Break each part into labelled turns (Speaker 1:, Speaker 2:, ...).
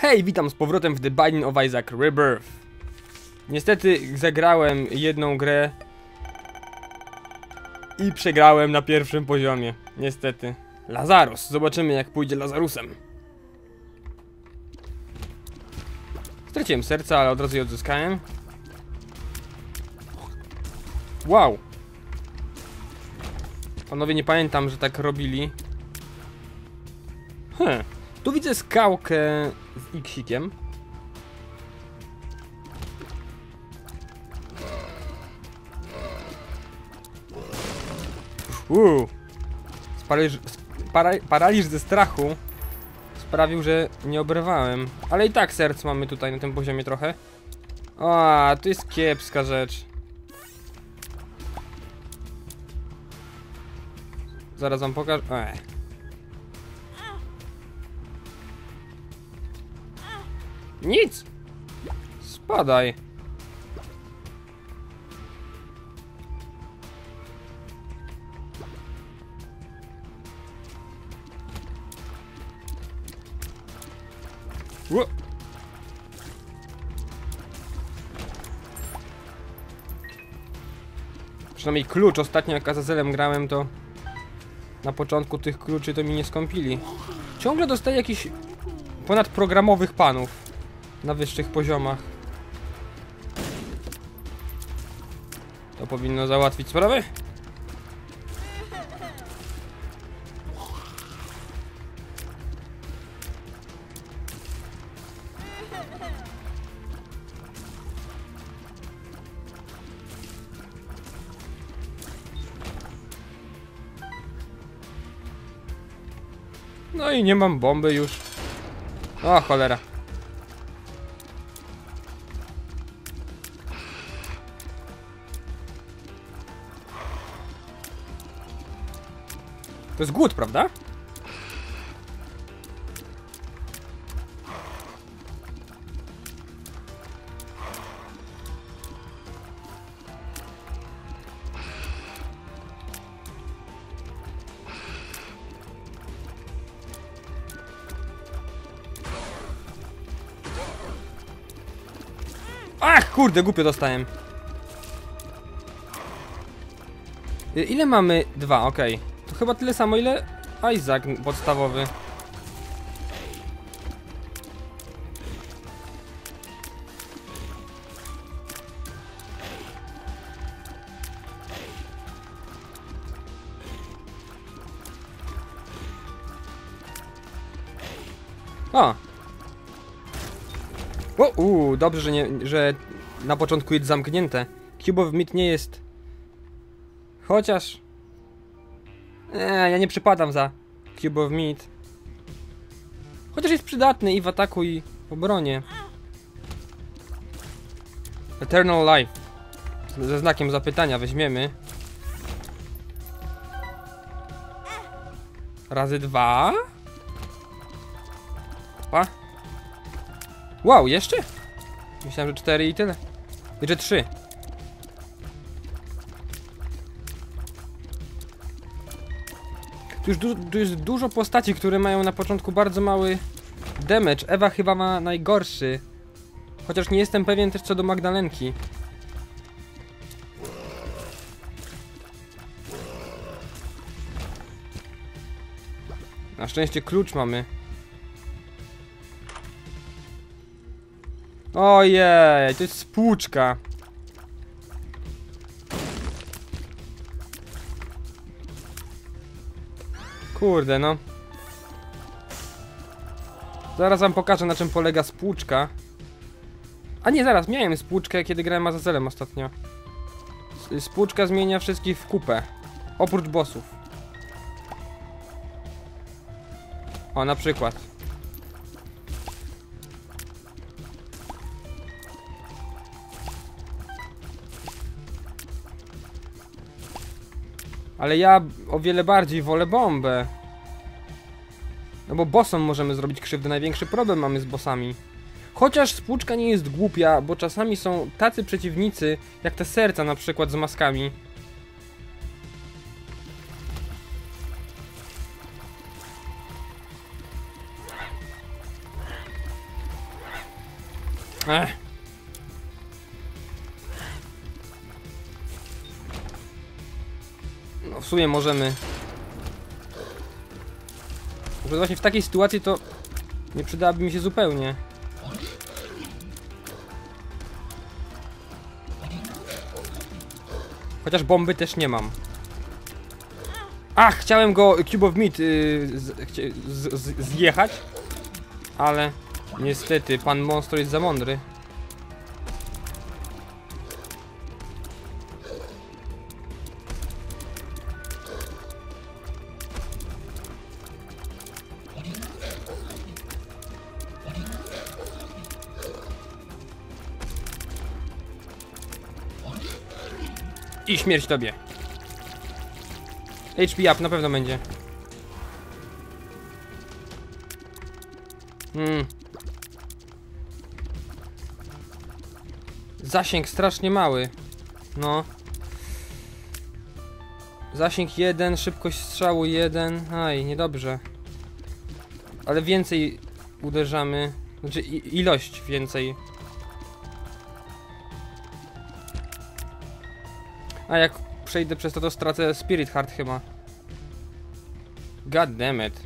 Speaker 1: Hej, witam z powrotem w The Binding of Isaac Rebirth. Niestety zagrałem jedną grę i przegrałem na pierwszym poziomie. Niestety. Lazarus. Zobaczymy jak pójdzie Lazarusem. Straciłem serca, ale od razu je odzyskałem. Wow. Panowie, nie pamiętam, że tak robili. Hm. Tu widzę skałkę z iksikiem. Uuu. Paraliż, para, paraliż ze strachu sprawił, że nie obrywałem. Ale i tak serc mamy tutaj na tym poziomie trochę. A, to jest kiepska rzecz. Zaraz wam pokażę. Nic! Spadaj. Ło- Przynajmniej klucz. Ostatnio jak Azazelem grałem, to na początku tych kluczy to mi nie skąpili. Ciągle dostaję jakiś ponadprogramowych panów na wyższych poziomach. To powinno załatwić sprawę? No i nie mam bomby już. O cholera. To jest głód, prawda? Ach, kurde, głupio dostałem. Ile mamy? Dwa, okej. To chyba tyle samo, ile Isaac podstawowy. O! O, uu, dobrze, że, nie, że na początku jest zamknięte. Cube of Meat nie jest... Chociaż... Nie, ja nie przypadam za Cube of Meat. Chociaż jest przydatny i w ataku i w obronie. Eternal Life. Ze znakiem zapytania weźmiemy. Razy dwa. Opa. Wow, jeszcze? Myślałem, że cztery i tyle. Jeszcze trzy. Tu, już tu jest dużo postaci, które mają na początku bardzo mały damage. Ewa chyba ma najgorszy. Chociaż nie jestem pewien też co do Magdalenki. Na szczęście klucz mamy. Ojej, to jest spłuczka. Kurde, no. Zaraz wam pokażę, na czym polega spłuczka. A nie, zaraz, miałem spłuczkę, kiedy grałem Azazelem ostatnio. Spłuczka zmienia wszystkich w kupę. Oprócz bossów. O, na przykład. Ale ja o wiele bardziej wolę bombę. No bo bossom możemy zrobić krzywdę, największy problem mamy z bossami. Chociaż spłuczka nie jest głupia, bo czasami są tacy przeciwnicy, jak te serca na przykład z maskami. Ech. Sumie możemy. Bo właśnie w takiej sytuacji to nie przydałaby mi się zupełnie. Chociaż bomby też nie mam. Ach, chciałem go Cube of Meat yy, z, z, z, zjechać, ale niestety pan monstro jest za mądry. Śmierć tobie. HP up na pewno będzie. Hmm. Zasięg strasznie mały. No. Zasięg 1, szybkość strzału 1. Aj, niedobrze. Ale więcej uderzamy. Znaczy ilość więcej. A jak przejdę przez to, to stracę Spirit Heart chyba. God damn it.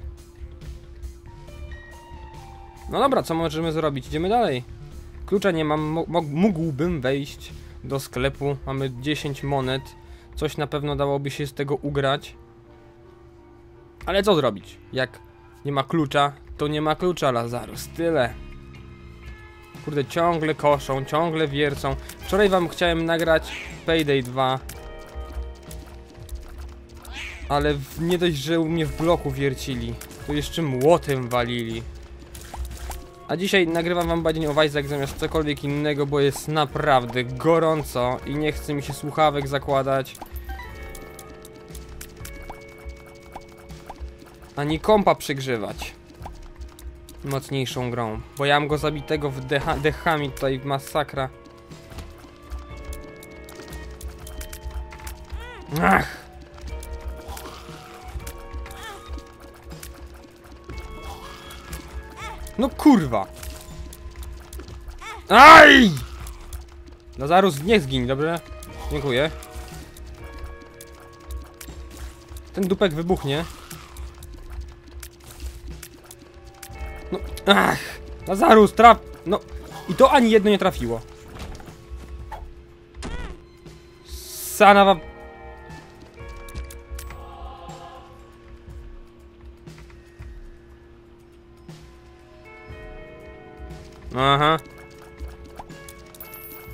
Speaker 1: No dobra, co możemy zrobić? Idziemy dalej. Klucza nie mam, mógłbym wejść do sklepu. Mamy 10 monet. Coś na pewno dałoby się z tego ugrać. Ale co zrobić? Jak nie ma klucza, to nie ma klucza, Lazarus. Tyle. Kurde, ciągle koszą, ciągle wiercą. Wczoraj wam chciałem nagrać Payday 2. Ale nie dość, że u mnie w bloku wiercili, to jeszcze młotem walili. A dzisiaj nagrywam wam badzień o zamiast cokolwiek innego, bo jest naprawdę gorąco i nie chce mi się słuchawek zakładać. Ani kompa przygrzewać. Mocniejszą grą, bo ja mam go zabitego w decha, dechami tutaj masakra. Ach! No kurwa! Aj! Lazarus, nie zgiń, dobrze? Dziękuję. Ten dupek wybuchnie. Ach! Lazarus, traf... No, i to ani jedno nie trafiło. Sanawa... Aha.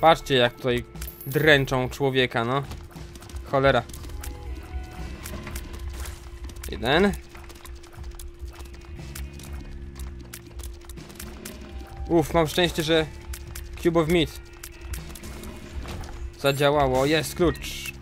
Speaker 1: Patrzcie jak tutaj dręczą człowieka, no. Cholera. Jeden. Uff, mam szczęście, że Cube of Meat zadziałało. Jest klucz.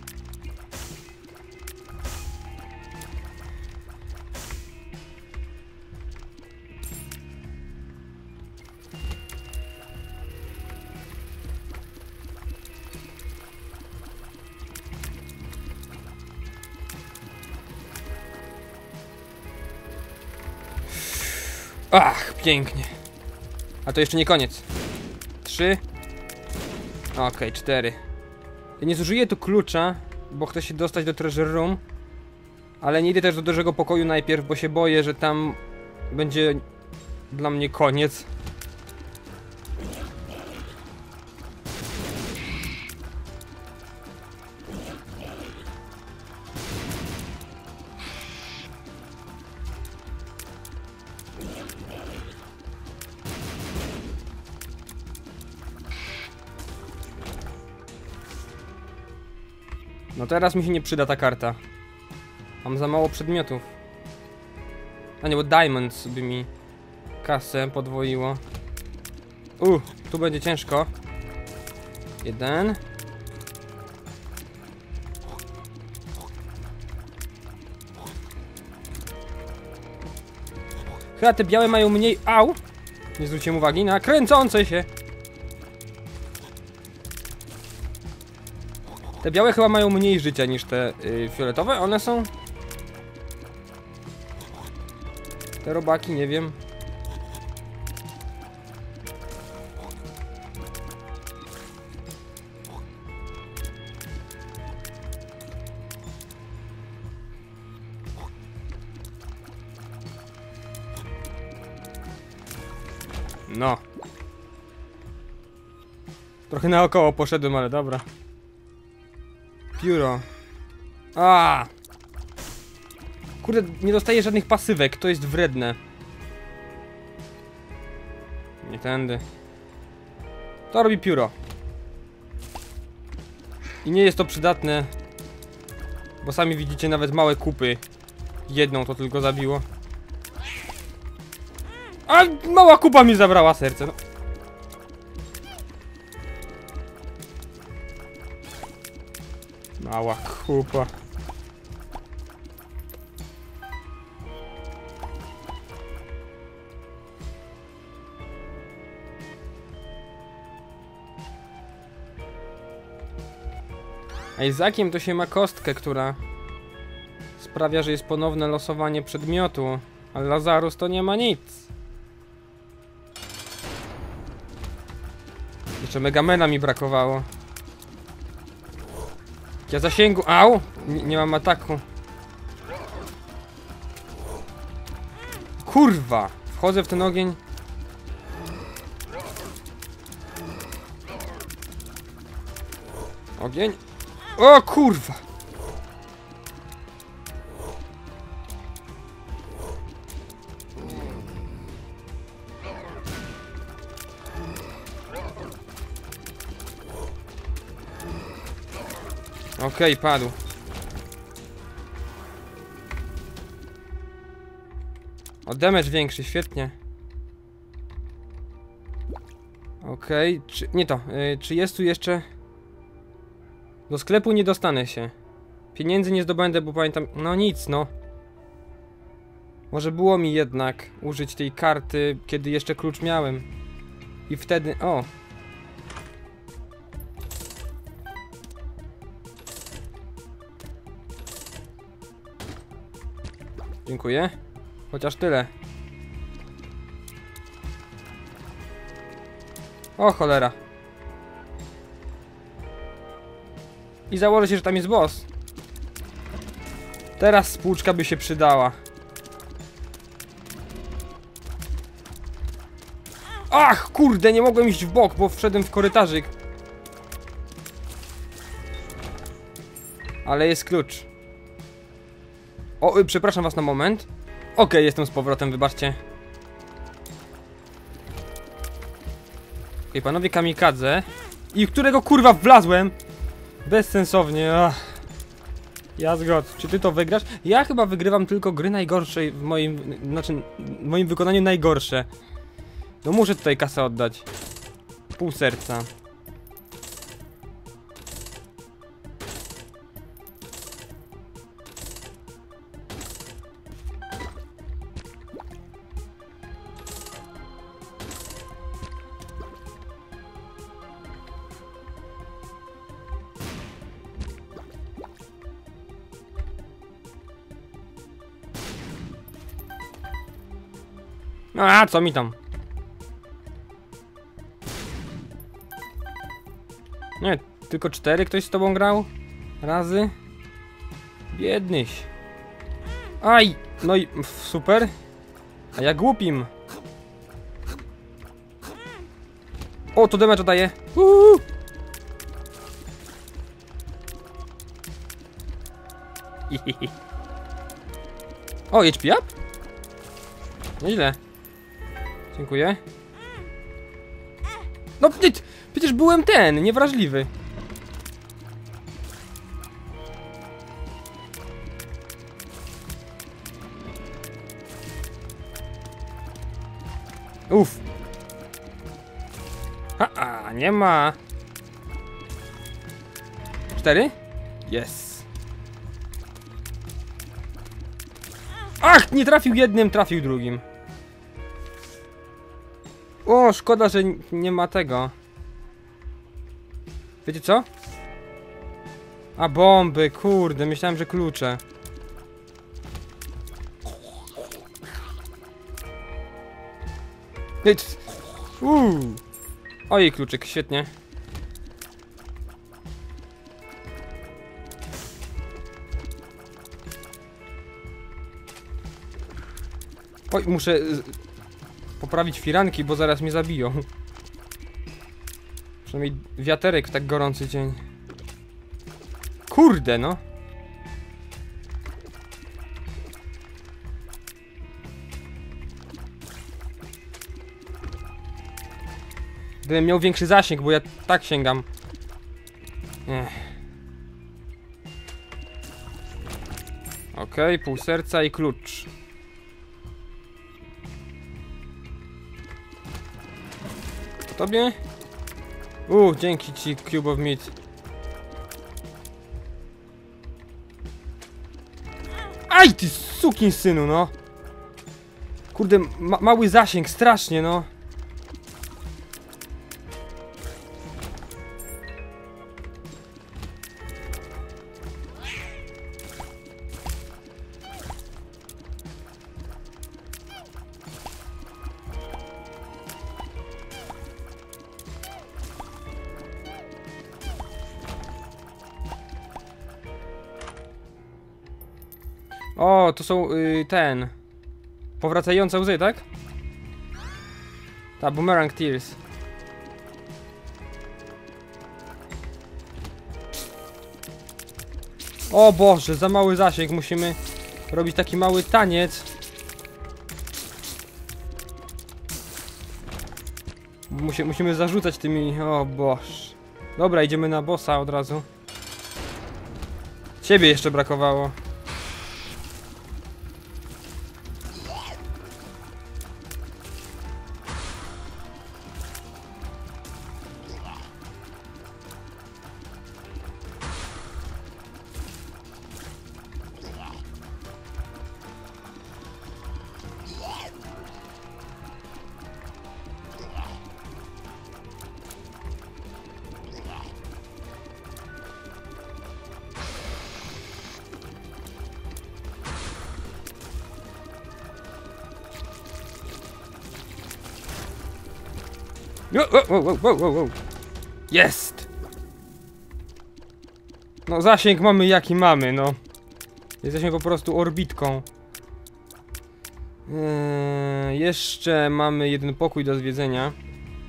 Speaker 1: Ach, pięknie. A to jeszcze nie koniec. Trzy. Okej, cztery. Ja nie zużyję tu klucza, bo chcę się dostać do treasure room. Ale nie idę też do dużego pokoju najpierw, bo się boję, że tam będzie dla mnie koniec. Teraz mi się nie przyda ta karta. Mam za mało przedmiotów. A nie, bo Diamonds by mi kasę podwoiło. U, tu będzie ciężko. Jeden. Chyba te białe mają mniej... Au! Nie zwróciłem uwagi na kręcące się. Te białe chyba mają mniej życia niż te yy, fioletowe. One są... Te robaki, nie wiem. No. Trochę naokoło poszedłem, ale dobra. Pióro. A! Kurde, nie dostaję żadnych pasywek, to jest wredne. Nie tędy. To robi pióro. I nie jest to przydatne. Bo sami widzicie nawet małe kupy. Jedną to tylko zabiło. A mała kupa mi zabrała serce. No. Mała kupa. A Izakiem to się ma kostkę, która sprawia, że jest ponowne losowanie przedmiotu. Ale Lazarus to nie ma nic. Jeszcze Megamena mi brakowało. Ja zasięgu. Au! Nie, nie mam ataku. Kurwa! Wchodzę w ten ogień. Ogień. O kurwa! Okej, padł. O, damage większy, świetnie. Okej, czy... nie to, y, czy jest tu jeszcze... Do sklepu nie dostanę się. Pieniędzy nie zdobędę, bo pamiętam... No nic, no. Może było mi jednak użyć tej karty, kiedy jeszcze klucz miałem. I wtedy... O! Dziękuję. Chociaż tyle. O cholera. I założę się, że tam jest boss. Teraz spłuczka by się przydała. Ach, kurde, nie mogłem iść w bok, bo wszedłem w korytarzyk. Ale jest klucz. O, y, przepraszam was na moment. Okej, jestem z powrotem, wybaczcie. Okej, panowie kamikadze. I którego kurwa wlazłem? Bezsensownie, ach. Ja zgod. Czy ty to wygrasz? Ja chyba wygrywam tylko gry najgorsze w moim... Znaczy, w moim wykonaniu najgorsze. No muszę tutaj kasę oddać. Pół serca. A, co mi tam? Nie, tylko cztery ktoś z tobą grał? Razy? Biednyś. Aj! No i super. A ja głupim. O, to damage daje. O, HP up? Nieźle. Dziękuję. No przecież, byłem ten, niewrażliwy. Uff. Ha, a, nie ma. Cztery? Yes. Ach, nie trafił jednym, trafił drugim. O, szkoda, że nie ma tego. Wiecie co? A bomby, kurde, myślałem, że klucze. Uuu. Oj, kluczyk, świetnie. Oj, muszę... poprawić firanki, bo zaraz mnie zabiją. Przynajmniej wiaterek w tak gorący dzień. Kurde, no. Gdybym miał większy zasięg, bo ja tak sięgam. Ech. Okej, pół serca i klucz. Tobie? U, dzięki ci, Cube of Meat. Aj, ty sukin synu, no! Kurde, ma mały zasięg, strasznie, no. Są y, ten. Powracające łzy, tak? Ta, boomerang tears. O Boże, za mały zasięg, musimy robić taki mały taniec. Musi, musimy zarzucać tymi, o Boże. Dobra, idziemy na bossa od razu. Ciebie jeszcze brakowało. Jest! No zasięg mamy jaki mamy, no. Jesteśmy po prostu orbitką. Eee, jeszcze mamy jeden pokój do zwiedzenia.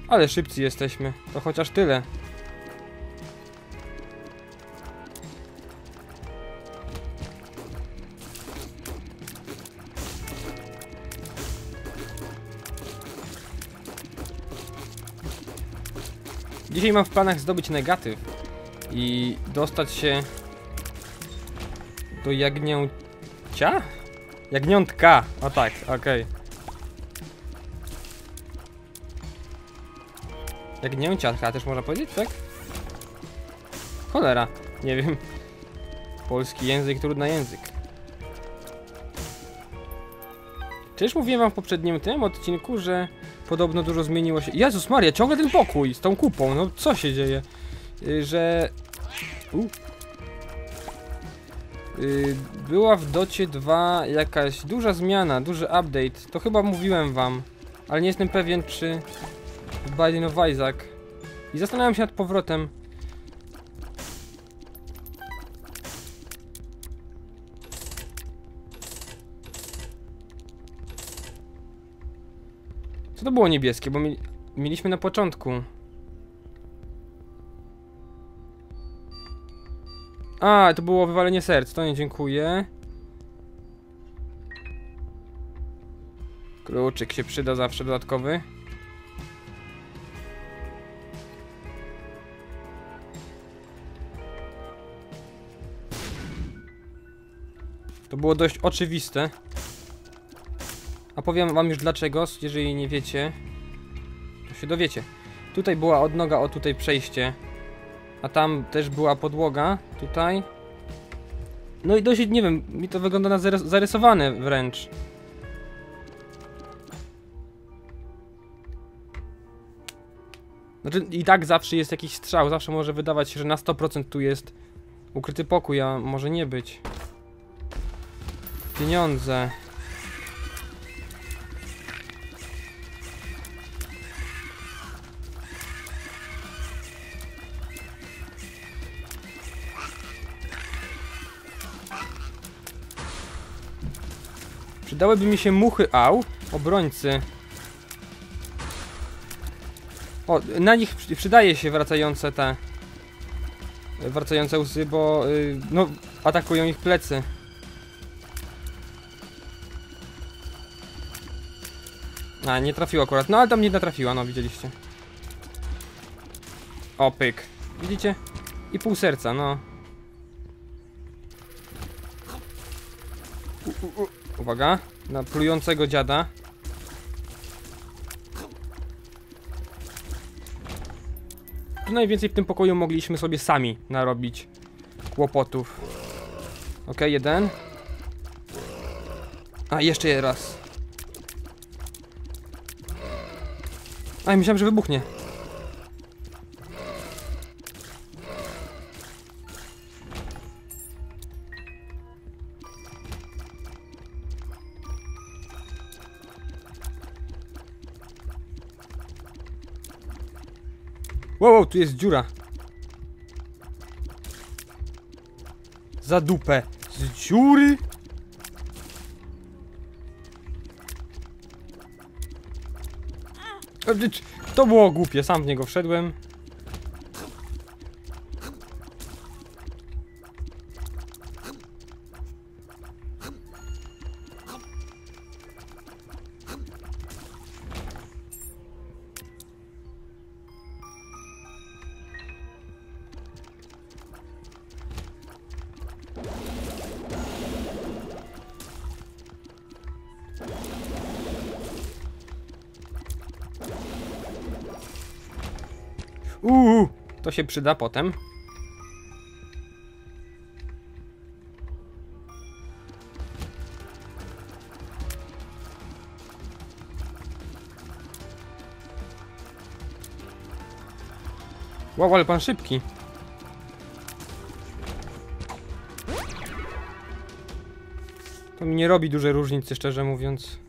Speaker 1: Ale szybcy jesteśmy. To chociaż tyle. Dzisiaj mam w planach zdobyć negatyw i dostać się do jagnięcia? Jagniątka, o tak, okej. Jagnięcia chyba też można powiedzieć, tak? Cholera, nie wiem. Polski język, trudny język. Czyż mówiłem wam w poprzednim tym odcinku, że podobno dużo zmieniło się. Jezus Maria, ciągle ten pokój z tą kupą, no co się dzieje? Y, Że. U. Y, Była w Docie 2 jakaś duża zmiana, duży update. To chyba mówiłem wam, ale nie jestem pewien, czy w Binding of Isaac. I zastanawiam się nad powrotem. To było niebieskie? Bo mi, mieliśmy na początku. A, to było wywalenie serc, to nie dziękuję. Kluczyk się przyda zawsze dodatkowy. To było dość oczywiste. Powiem wam już dlaczego, jeżeli nie wiecie. To się dowiecie. Tutaj była odnoga, o tutaj przejście. A tam też była podłoga, tutaj. No i dość, nie wiem, mi to wygląda na zarys- zarysowane wręcz. Znaczy i tak zawsze jest jakiś strzał, zawsze może wydawać się, że na 100% tu jest ukryty pokój, a może nie być. Pieniądze. Przydałyby mi się muchy au, obrońcy. O, na nich przy- przydaje się wracające te... Wracające łzy, bo... y, no, atakują ich plecy. A, nie trafiło akurat. No, ale tam nie natrafiła, no, widzieliście. O, pyk. Widzicie? I pół serca, no. U, u, u. Uwaga, na plującego dziada. Tu najwięcej w tym pokoju mogliśmy sobie sami narobić kłopotów. Ok, jeden. A, jeszcze raz. A, myślałem, że wybuchnie. Wow, tu jest dziura. Za dupę. Z dziury? To było głupie, sam w niego wszedłem. Się przyda potem. Wow, ale pan szybki. To mi nie robi dużej różnicy, szczerze mówiąc.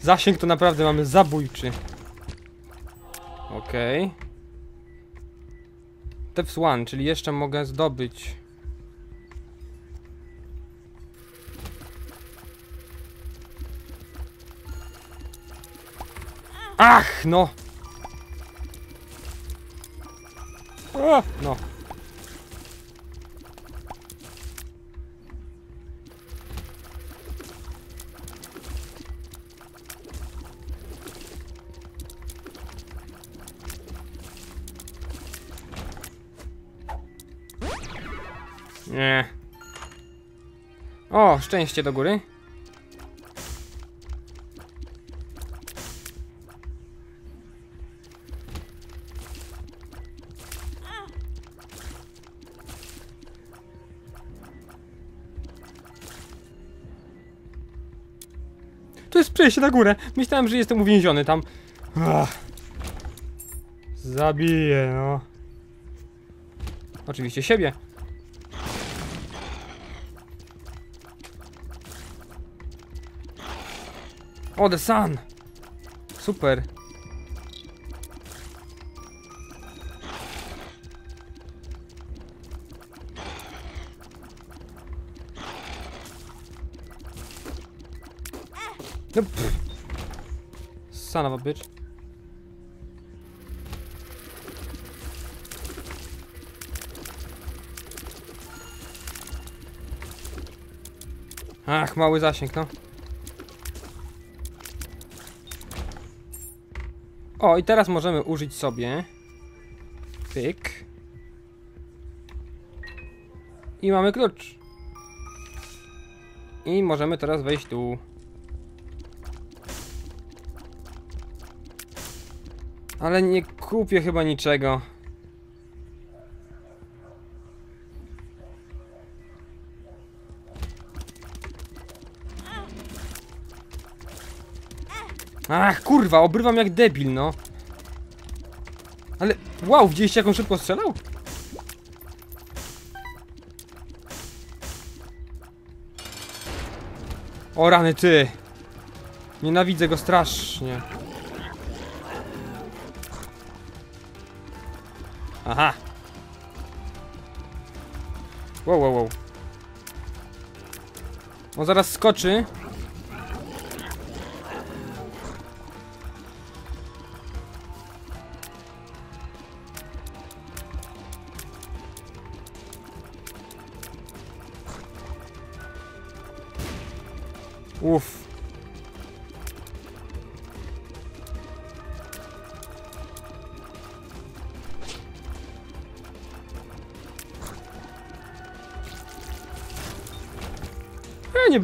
Speaker 1: Zasięg to naprawdę mamy zabójczy. Okej. Okay. Teps 1, czyli jeszcze mogę zdobyć. Ach, no! No. Nie. O, szczęście do góry. To jest przejście na górę. Myślałem, że jestem uwięziony tam. Ach. Zabiję, no. Oczywiście siebie. O, the sun! Super. No. Son of a bitch. Ach, mały zasięg, no. O, i teraz możemy użyć sobie. Pyk. I mamy klucz. I możemy teraz wejść tu. Ale nie kupię chyba niczego. Ach, kurwa, obrywam jak debil, no. Ale, wow, widzieliście jak on szybko strzelał? O rany ty. Nienawidzę go strasznie. Aha. Wow, wow, wow. On zaraz skoczy.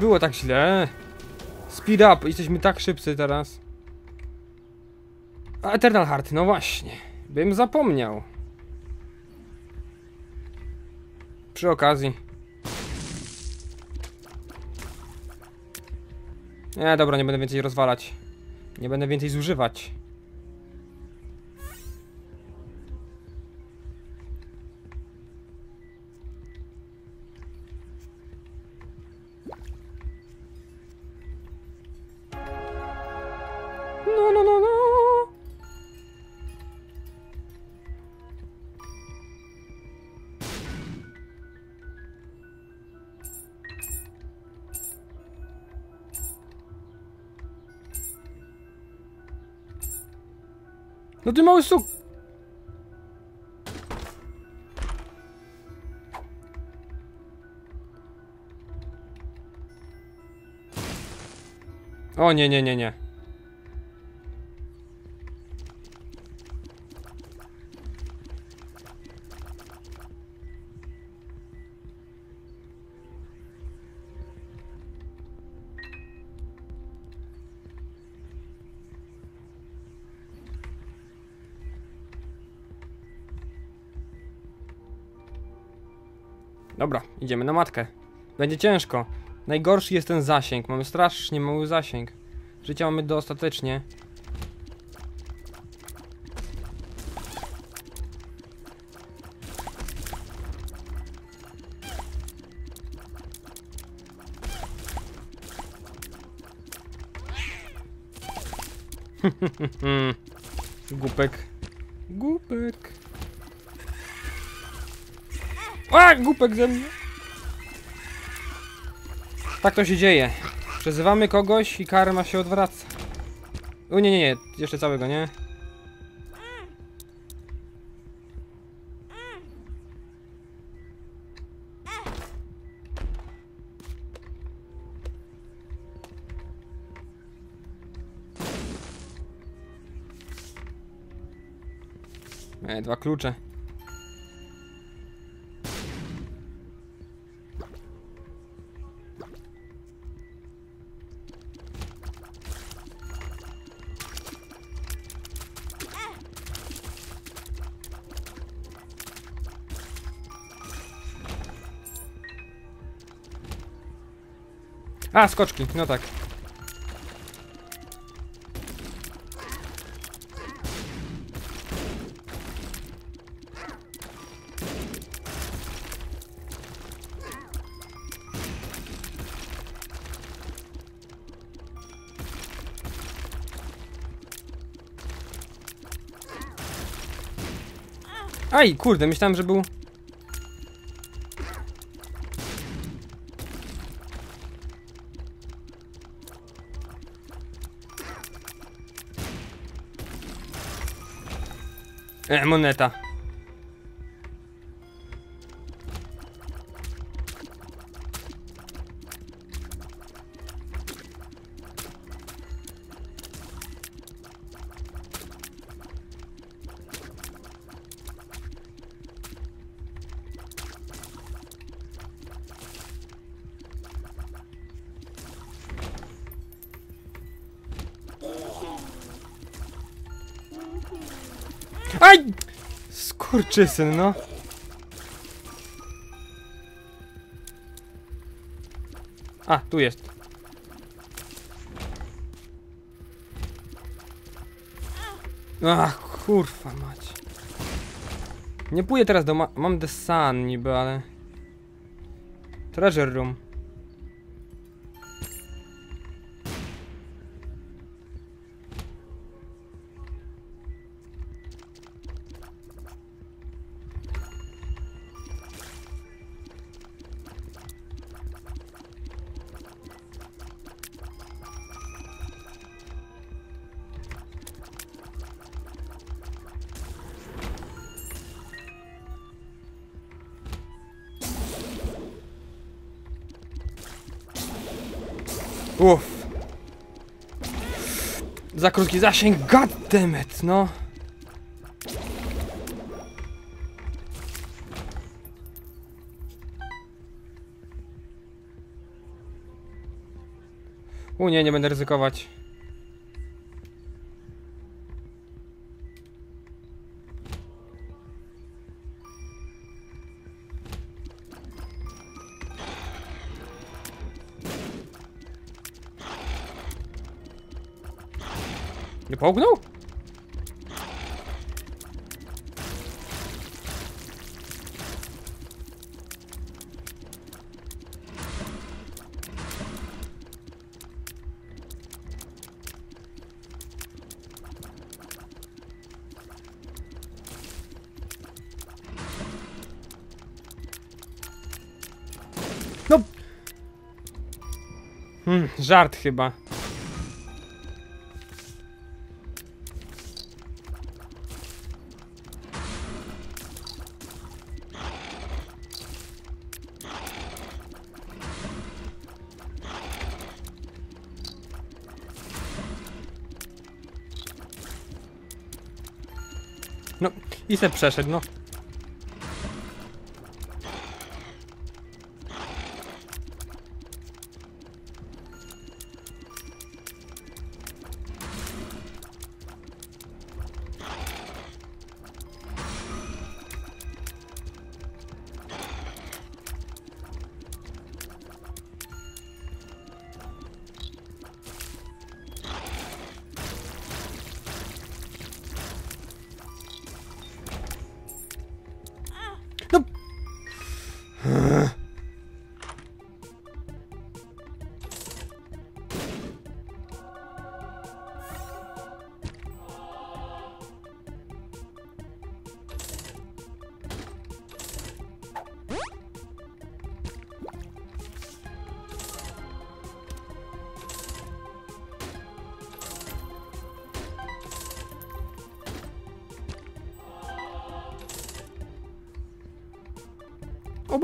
Speaker 1: Było tak źle. Speed up, jesteśmy tak szybcy teraz. A Eternal Heart, no właśnie. Bym zapomniał. Przy okazji. Nie, dobra, nie będę więcej rozwalać. Nie będę więcej zużywać. No ty mały suk... O nie, nie, nie, nie. Idziemy na matkę. Będzie ciężko. Najgorszy jest ten zasięg. Mamy strasznie mały zasięg. Życia mamy dostatecznie. Głupek. Głupek. A, głupek ze mnie. Tak to się dzieje. Przezywamy kogoś i karma się odwraca. O nie, nie, nie, jeszcze całego, nie? E, dwa klucze. A, skoczki, no tak. Aj, kurde, myślałem, że był... E, moneta. Skurczysyn, no. A, tu jest. Ach, kurwa mać. Nie pójdę teraz do ma Mam The Sun niby, ale... Treasure Room. Krótki zasięg, goddammit, no. U nie, nie będę ryzykować. Nie połknął? No. Hmm, żart chyba. I se przeszedł, no.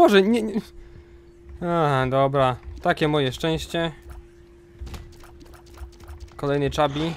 Speaker 1: Boże, nie, nie. A, dobra. Takie moje szczęście. Kolejny czabi.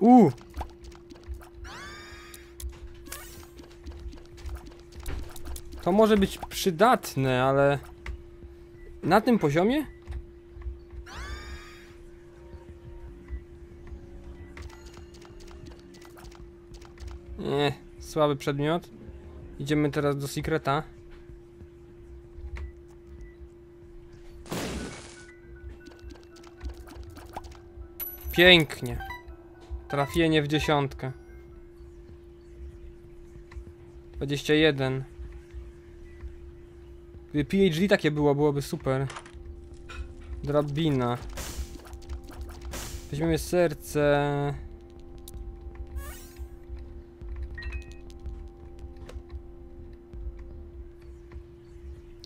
Speaker 1: U. To może być przydatne, ale na tym poziomie? Nie, słaby przedmiot. Idziemy teraz do Secreta. Pięknie. Trafienie w dziesiątkę. 21. Gdyby PhD takie było, byłoby super. Drabina. Weźmiemy serce.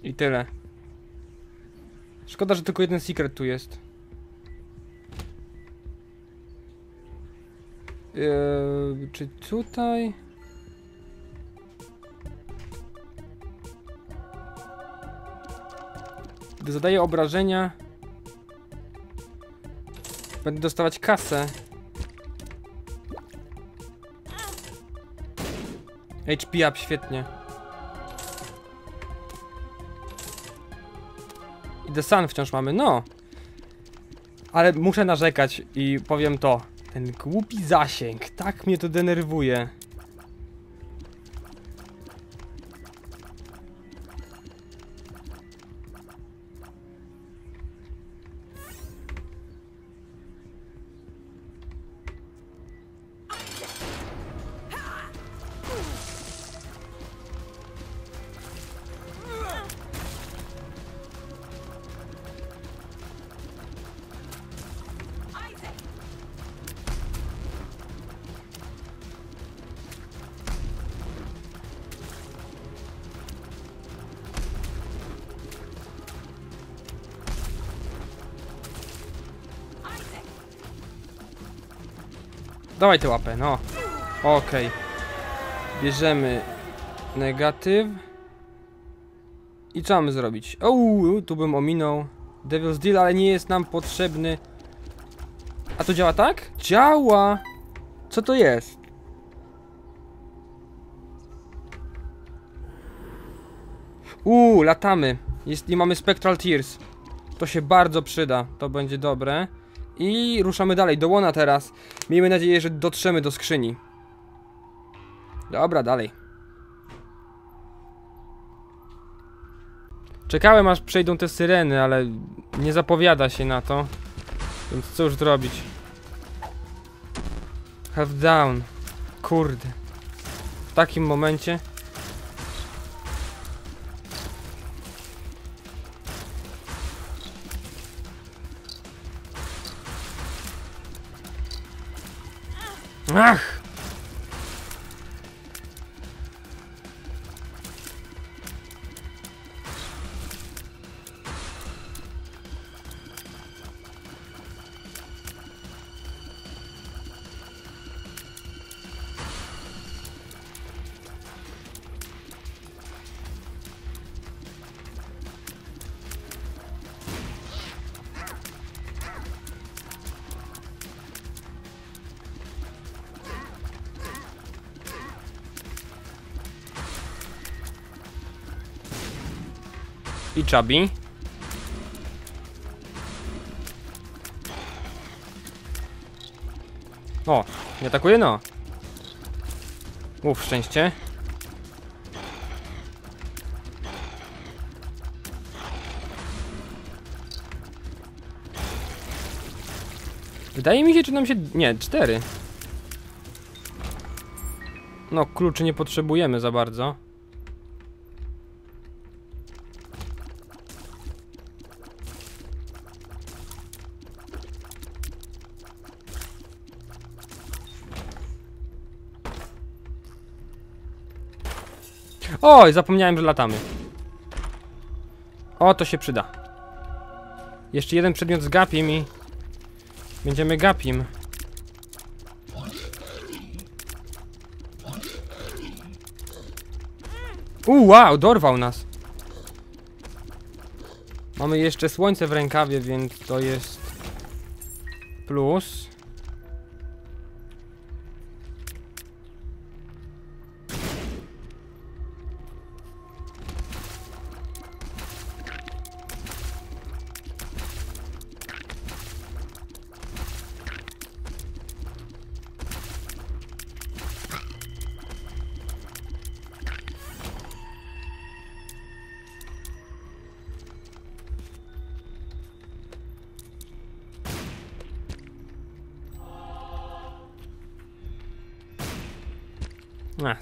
Speaker 1: I tyle. Szkoda, że tylko jeden secret tu jest. Eee, czy tutaj? Gdy zadaję obrażenia, będę dostawać kasę. HP up, świetnie. I The Sun wciąż mamy, no. Ale muszę narzekać i powiem to. Ten głupi zasięg, tak mnie to denerwuje. Dawaj tę łapę, no. Okej. Bierzemy negatyw. I co mamy zrobić? Uuu, tu bym ominął. Devil's Deal, ale nie jest nam potrzebny. A to działa tak? Działa! Co to jest? Uuu, latamy. Jest, I mamy Spectral Tears. To się bardzo przyda. To będzie dobre. I ruszamy dalej, do łona teraz. Miejmy nadzieję, że dotrzemy do skrzyni. Dobra, dalej. Czekałem aż przejdą te syreny, ale nie zapowiada się na to. Więc cóż zrobić? Half down. Kurde. W takim momencie. Ach! Chubby. O, nie atakuje? No. Mów szczęście. Wydaje mi się, czy nam się... Nie, cztery. No, kluczy nie potrzebujemy za bardzo. Oj, zapomniałem, że latamy. O, to się przyda. Jeszcze jeden przedmiot z gapim i... Będziemy gapim. U, wow, dorwał nas. Mamy jeszcze słońce w rękawie, więc to jest... Plus.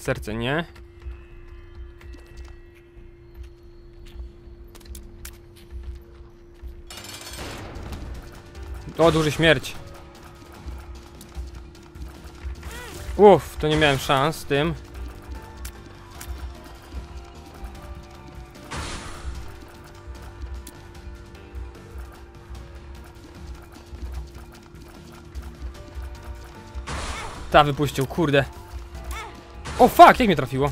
Speaker 1: Serce nie. O, duży śmierć. Uff, to nie miałem szans z tym. Ta wypuścił, kurde. O fuck, jak mnie trafiło?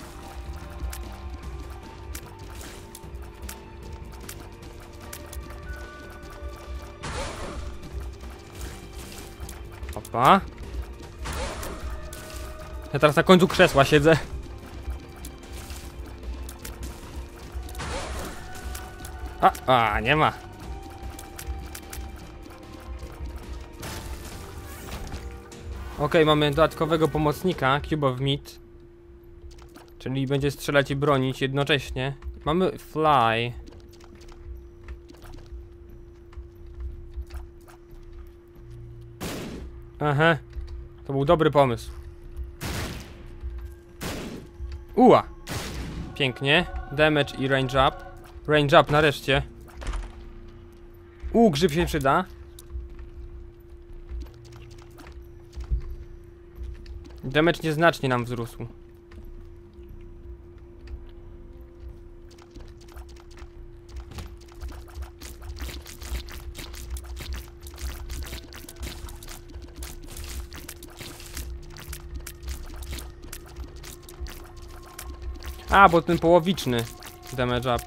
Speaker 1: Opa. Ja teraz na końcu krzesła siedzę. A, a, nie ma. Okej, mamy dodatkowego pomocnika, Cube of Meat. Czyli będzie strzelać i bronić jednocześnie. Mamy fly. Aha. To był dobry pomysł. Uła. Pięknie. Damage i range up. Range up nareszcie. U, grzyb się przyda. Damage nieznacznie nam wzrósł. A, bo ten połowiczny damage up.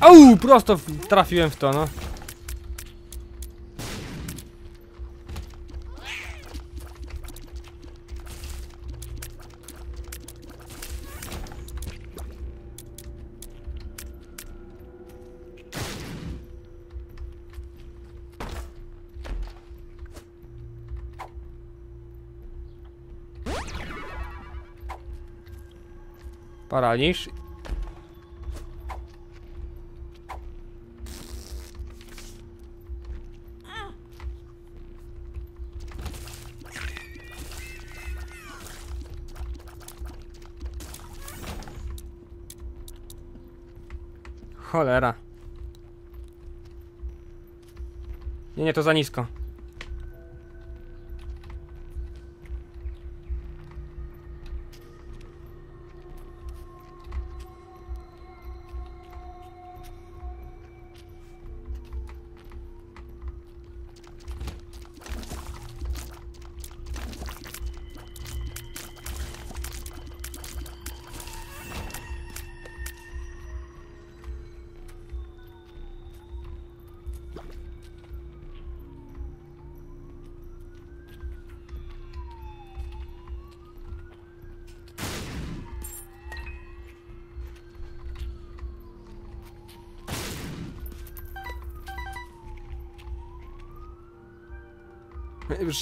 Speaker 1: Au, prosto trafiłem w to, no. Paraliż. Cholera. Nie, nie, to za nisko.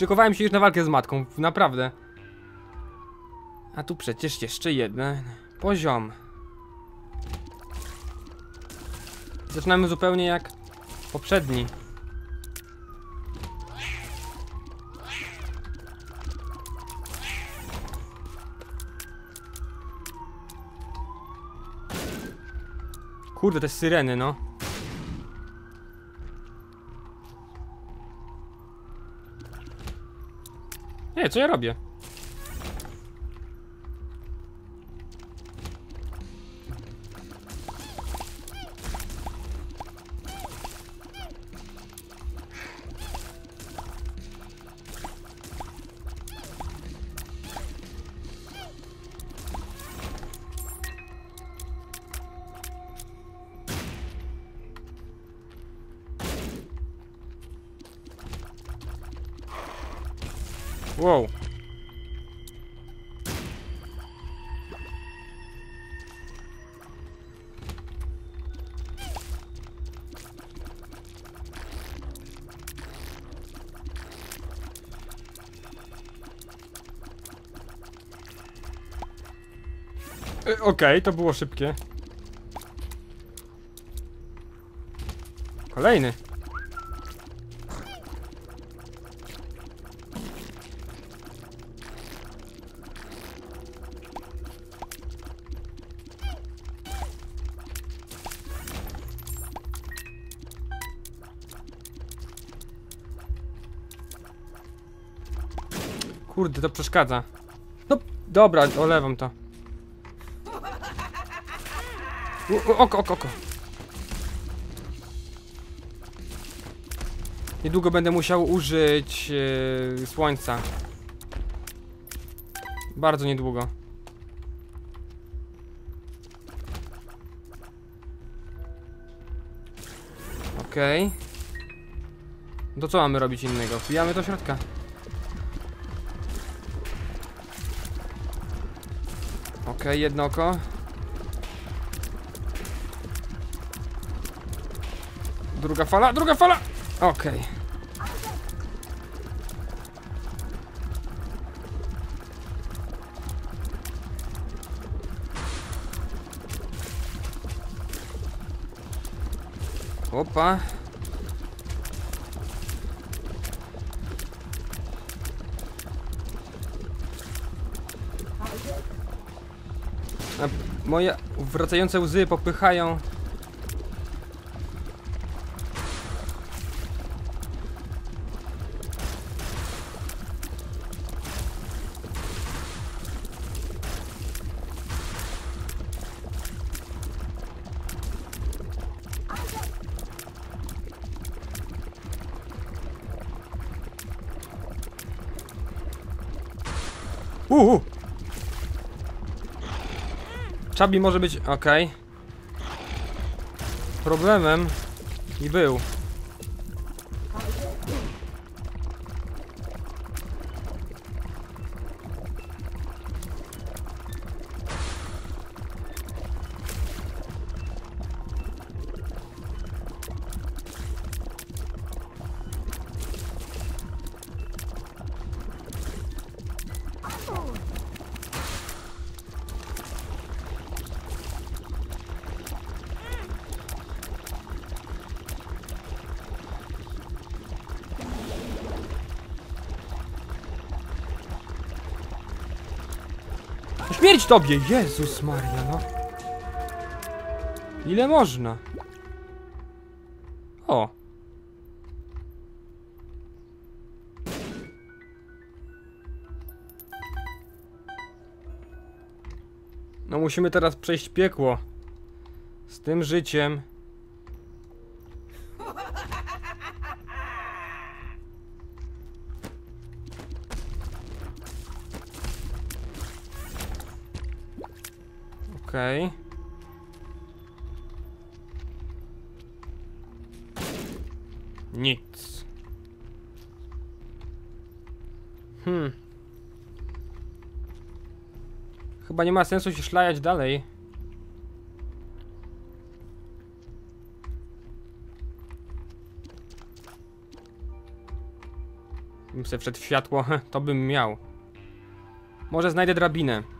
Speaker 1: Szykowałem się już na walkę z matką, naprawdę. A tu przecież jeszcze jeden poziom. Zaczynamy zupełnie jak poprzedni. Kurde, te syreny, no. Co ja robię? Wow. E, Okej, to było szybkie. Kolejny. Kurde, to przeszkadza. No, dobra, olewam to. U, oko, oko, oko. Niedługo będę musiał użyć e, słońca. Bardzo niedługo. Okej. To co mamy robić innego? Wbijamy do środka. Okej, jedno oko. Druga fala, druga fala! Okej. Opa. Moje wracające łzy popychają Chubby może być... okej. Problemem... I był. Śmierć tobie! Jezus Maria, no. Ile można? O. No musimy teraz przejść piekło. Z tym życiem. Okej. Nic. Hmm. Chyba nie ma sensu się szlajać dalej. Bym se wszedł światło, to bym miał. Może znajdę drabinę.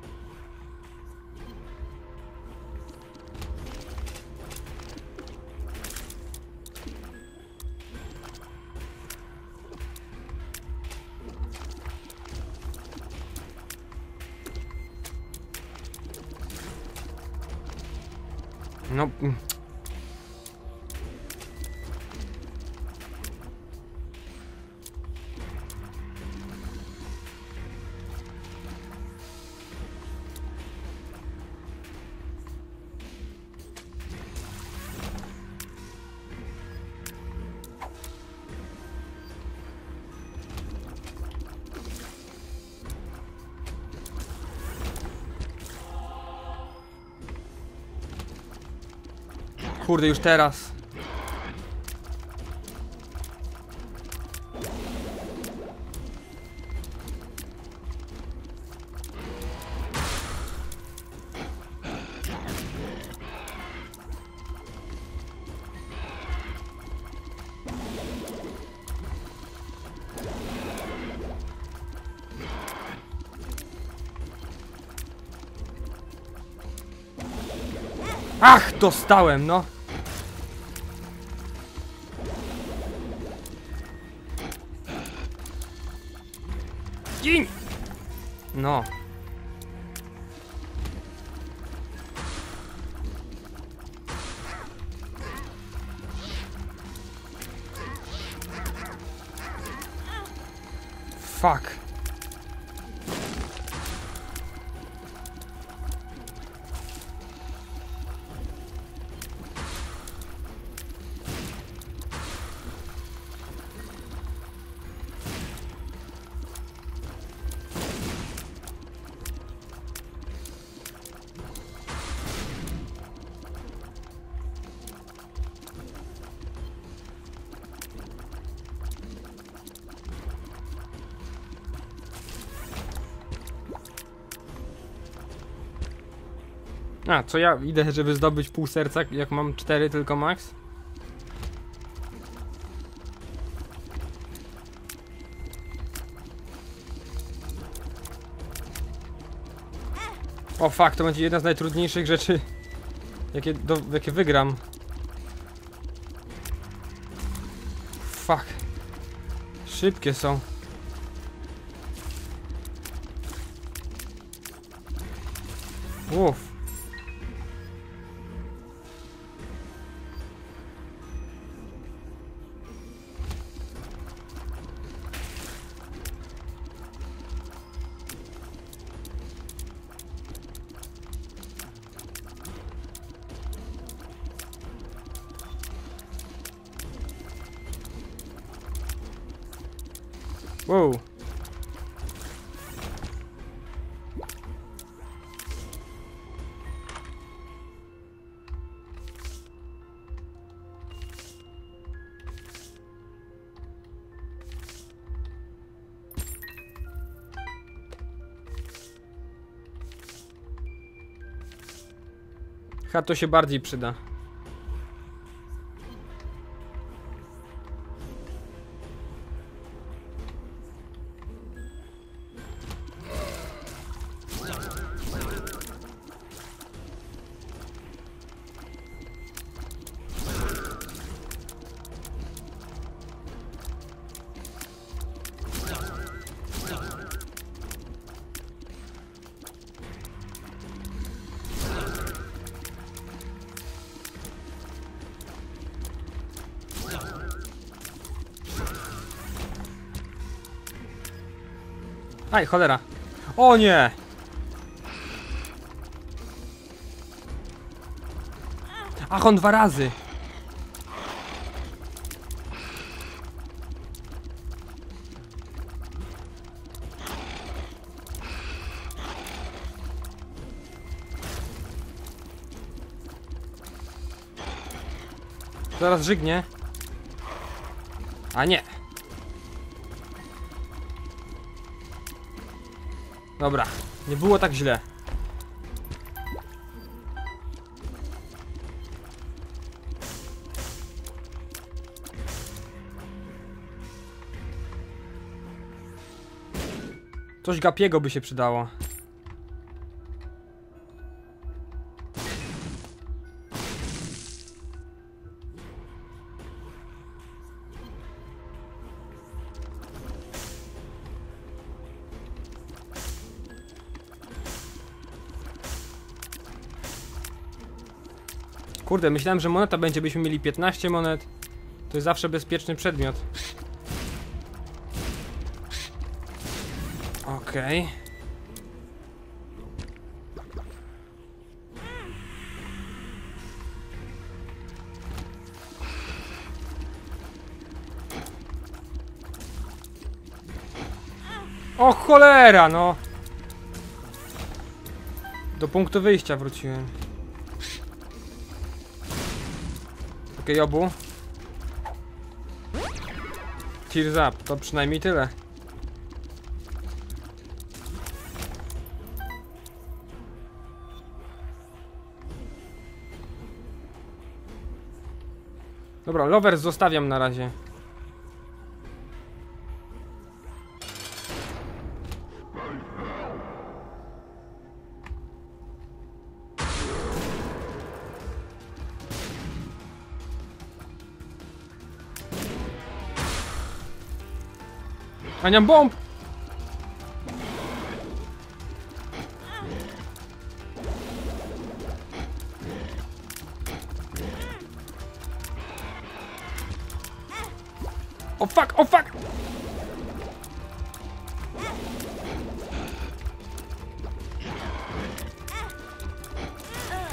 Speaker 1: Kurde, już teraz. Ach, dostałem, no. No. Fuck. A, co ja idę, żeby zdobyć pół serca, jak mam cztery tylko max? O fuck, to będzie jedna z najtrudniejszych rzeczy, jakie, do, jakie wygram. Fuck. Szybkie są. Uff. To się bardziej przyda. Aj, cholera. O nie! Ach, on dwa razy. Zaraz żygnie. A nie. Dobra, nie było tak źle. Coś gapiego by się przydało. Kurde, myślałem, że moneta będzie, byśmy mieli 15 monet. To jest zawsze bezpieczny przedmiot. Okej. O cholera, no! Do punktu wyjścia wróciłem. Okej, obu. Tears up, to przynajmniej tyle. Dobra, lovers zostawiam na razie. Aniam bomb! O fuck, o fuck!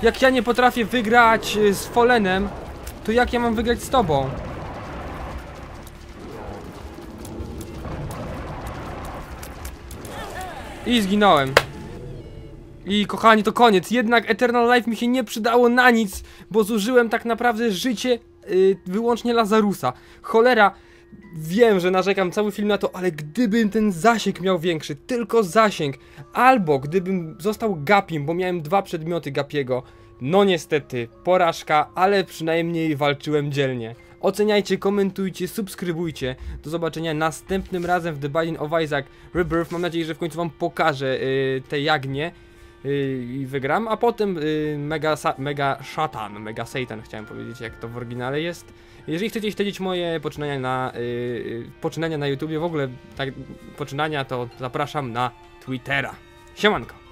Speaker 1: Jak ja nie potrafię wygrać y, z Folenem, to jak ja mam wygrać z tobą? I zginąłem. I kochani, to koniec. Jednak Eternal Life mi się nie przydało na nic, bo zużyłem tak naprawdę życie yy, wyłącznie Lazarusa. Cholera, wiem, że narzekam cały film na to, ale gdybym ten zasięg miał większy, tylko zasięg, albo gdybym został Gapim, bo miałem dwa przedmioty Gapiego, no niestety, porażka, ale przynajmniej walczyłem dzielnie. Oceniajcie, komentujcie, subskrybujcie. Do zobaczenia następnym razem w The Binding of Isaac Rebirth. Mam nadzieję, że w końcu wam pokażę yy, te jagnie yy, i wygram, a potem yy, mega, mega szatan, mega satan chciałem powiedzieć, jak to w oryginale jest. Jeżeli chcecie śledzić moje poczynania na, yy, poczynania na YouTubie, w ogóle tak, poczynania, to zapraszam na Twittera. Siemanko!